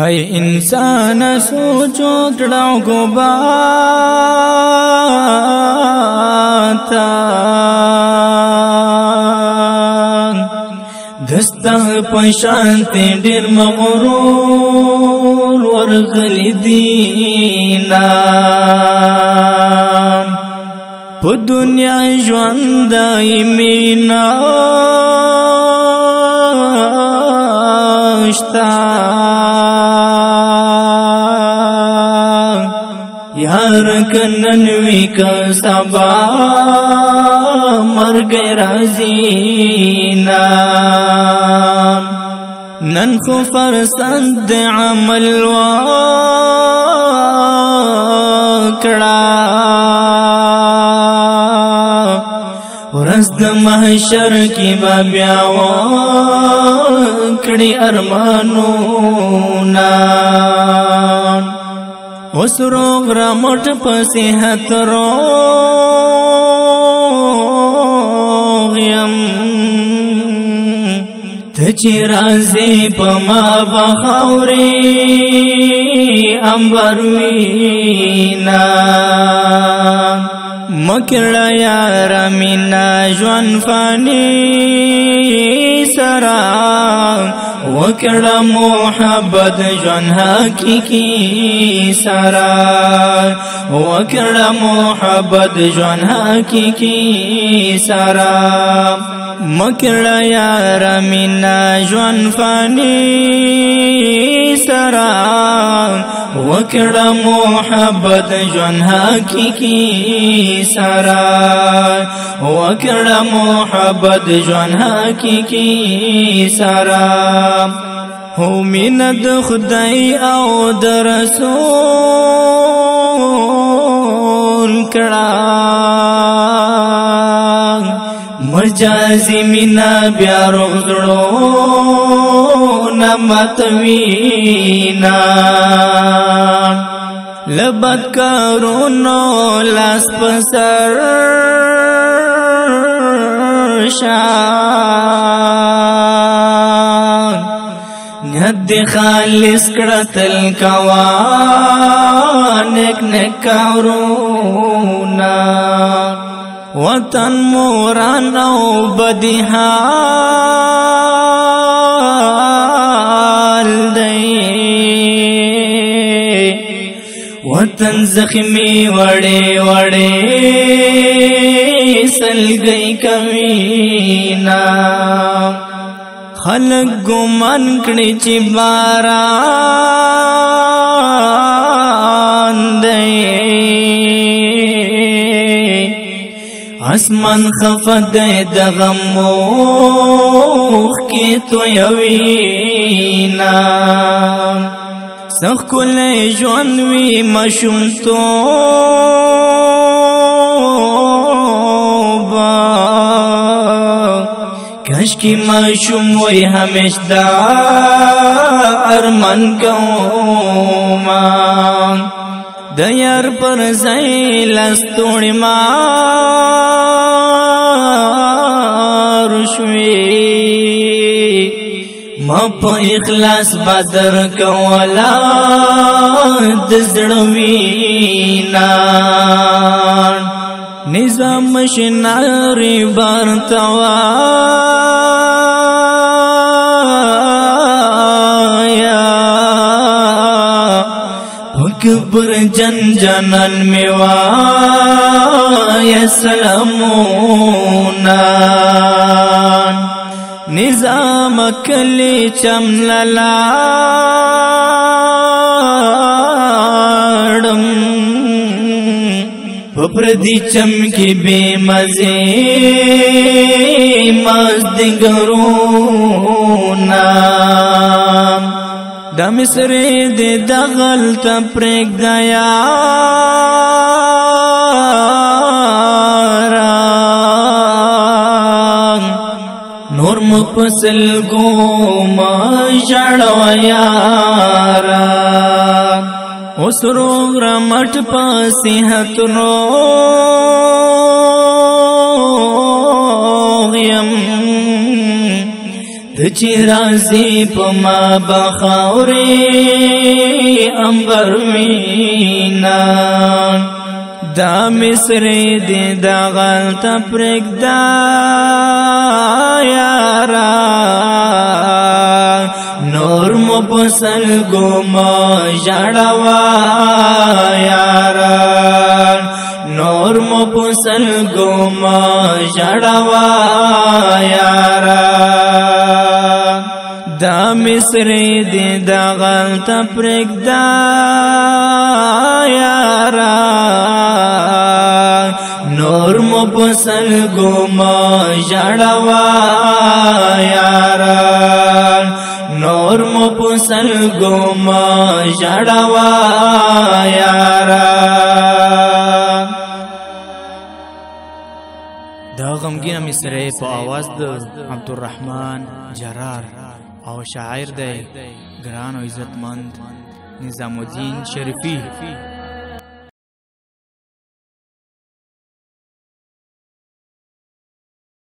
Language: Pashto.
ہے انسان سوچو کڑاو کو باتا دستا پشانت ډیر مغرور ورغلی دینا په دنیا ژوند ایمینا شتا کنن وی که سبا مرگ رازینا نن خو فرسند عمل وکړه ورځ د محشر کې به بیا وکړي ارمانونه اوس روغ را مټ په صحت روغ یم ته چې راځې په ما به خاورې انبر وینا مکړه یار مینا ژوند فانی سره وکړه محبت جن حقيقي سارا وکړه محبت جن حقيقي سارا مکړه یار مینا جن فانی وکړه محبت جون حقيقي سارا وکړه محبت جون حقيقي سارا هو مين د خدای او د رسول کړه مرجازي مینا بیا روغ زړو نمتوینا لبد کرونو لاس پسر شان ند خالص کرتل کوا نک نک کورونا وطن موران او بدیحان وطن زخمی وڑے وڑے سل گئی کمینا خلق گمان کړي چې باران دی اسمان خفد د غمو کې تو یوینا سخل ژوند وی مشوم تو کش کی مشوم وی همیش دا ارمن کوما د یار پر ځای لستوړ ما رشوي ما په اخلاص بدر کولا د زړوینا نظام شناری بار توا کبر جن جنن میوا یا سلامونا نظام کلی چم للاړم پر دی چم کې بے مزه مزدګرو نام د مصر د دغل ته پرګ دیا مفصل کو ما جڑو یارا اسرو رمٹ پاسی حتنو غیم دچی رازی پا ما بخوری امبر وینان دا مصر دی دا غلط پرک دا یا پسلګو ما جړوا یاران نور مو پسلګو ما جړوا یاران دا مصر دې دا غلط پرګدا یاران نور مو پسلګو ما جړوا یاران سرګو ما جړوا یارا دا غمګینه مصری په आवाज د عبدالرحمن جرار او شاعر دی ګران او عزتمند نظام الدین شریفی